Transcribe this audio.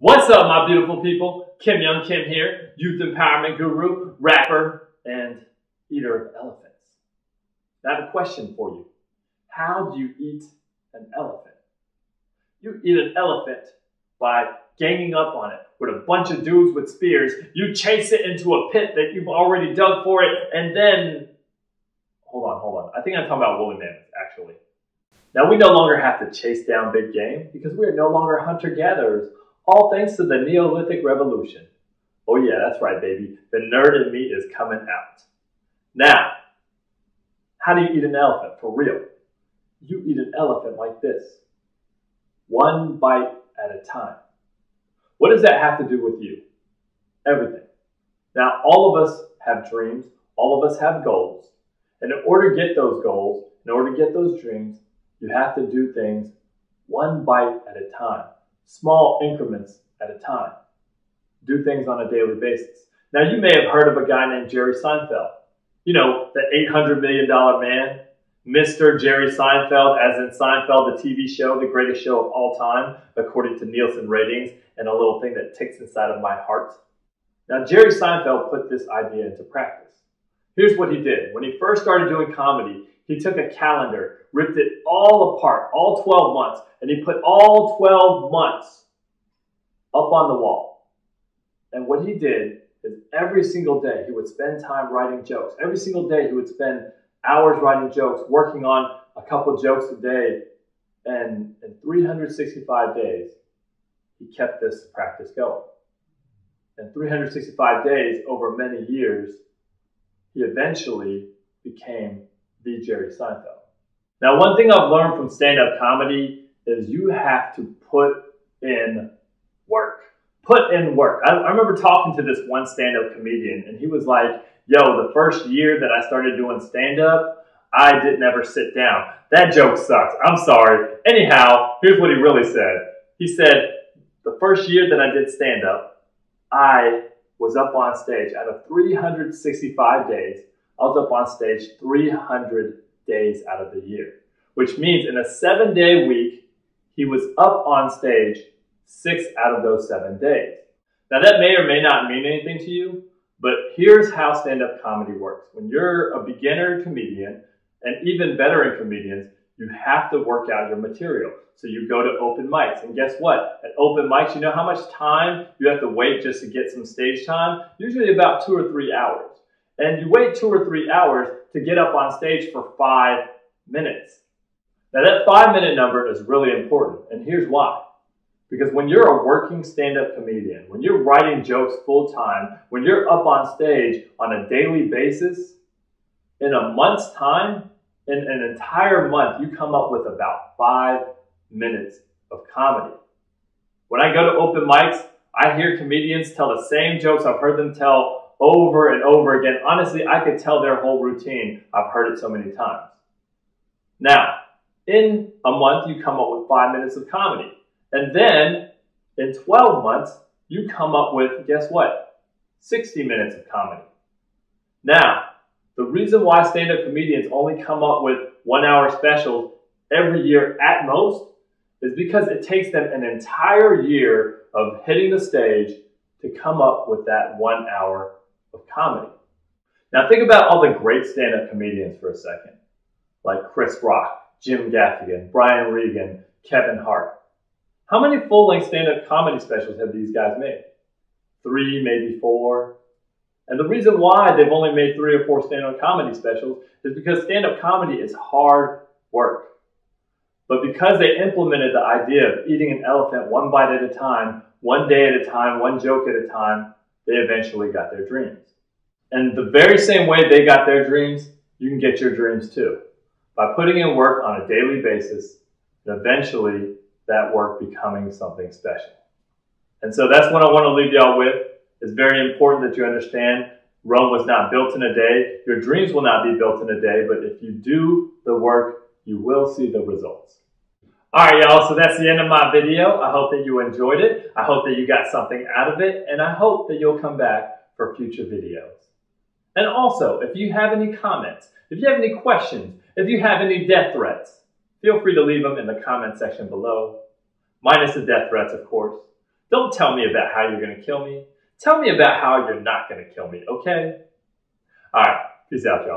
What's up, my beautiful people? Kimyung Kim here, youth empowerment guru, rapper, and eater of elephants. I have a question for you. How do you eat an elephant? You eat an elephant by ganging up on it with a bunch of dudes with spears. You chase it into a pit that you've already dug for it, and then. Hold on, hold on. I think I'm talking about woolly mammoths, actually. Now, we no longer have to chase down big game because we are no longer hunter gatherers all thanks to the Neolithic Revolution. Oh, yeah, that's right, baby. The nerd in me is coming out. Now, how do you eat an elephant for real? You eat an elephant like this one bite at a time. What does that have to do with you? Everything. Now, all of us have dreams, all of us have goals. And in order to get those goals, in order to get those dreams, you have to do things one bite at a time small increments at a time. Do things on a daily basis. Now, you may have heard of a guy named Jerry Seinfeld. You know, the $800 million man, Mr. Jerry Seinfeld, as in Seinfeld, the TV show, the greatest show of all time, according to Nielsen ratings, and a little thing that ticks inside of my heart. Now, Jerry Seinfeld put this idea into practice. Here's what he did. When he first started doing comedy, he took a calendar, ripped it all apart, all 12 months, and he put all 12 months up on the wall. And what he did is every single day he would spend time writing jokes. Every single day he would spend hours writing jokes, working on a couple jokes a day. And in 365 days, he kept this practice going. And 365 days, over many years, he eventually became the Jerry Seinfeld. Now, one thing I've learned from stand up comedy is you have to put in work. Put in work. I, I remember talking to this one stand up comedian, and he was like, Yo, the first year that I started doing stand up, I didn't ever sit down. That joke sucks. I'm sorry. Anyhow, here's what he really said. He said, The first year that I did stand up, I was up on stage out of 365 days. Up on stage 300 days out of the year, which means in a seven day week, he was up on stage six out of those seven days. Now, that may or may not mean anything to you, but here's how stand up comedy works. When you're a beginner comedian, and even veteran comedians, you have to work out your material. So you go to open mics, and guess what? At open mics, you know how much time you have to wait just to get some stage time? Usually about two or three hours and you wait two or three hours to get up on stage for five minutes. Now, that five minute number is really important, and here's why. Because when you're a working stand up comedian, when you're writing jokes full time, when you're up on stage on a daily basis, in a month's time, in an entire month, you come up with about five minutes of comedy. When I go to open mics, I hear comedians tell the same jokes I've heard them tell over and over again. Honestly, I could tell their whole routine. I've heard it so many times. Now, in a month, you come up with five minutes of comedy. And then in 12 months, you come up with, guess what? 60 minutes of comedy. Now, the reason why stand up comedians only come up with one hour specials every year at most is because it takes them an entire year of hitting the stage to come up with that one hour of comedy. Now think about all the great stand-up comedians for a second, like Chris Rock, Jim Gaffigan, Brian Regan, Kevin Hart. How many full-length stand-up comedy specials have these guys made? Three, maybe four. And the reason why they've only made three or four stand-up comedy specials is because stand-up comedy is hard work. But because they implemented the idea of eating an elephant one bite at a time, one day at a time, one joke at a time, they eventually got their dreams. And the very same way they got their dreams, you can get your dreams too. By putting in work on a daily basis, and eventually that work becoming something special. And so that's what I want to leave y'all with. It's very important that you understand Rome was not built in a day. Your dreams will not be built in a day, but if you do the work, you will see the results. All right, y'all. So that's the end of my video. I hope that you enjoyed it. I hope that you got something out of it. And I hope that you'll come back for future videos. And also, if you have any comments, if you have any questions, if you have any death threats, feel free to leave them in the comment section below. Minus the death threats, of course. Don't tell me about how you're going to kill me. Tell me about how you're not going to kill me, okay? All right. Peace out, y'all.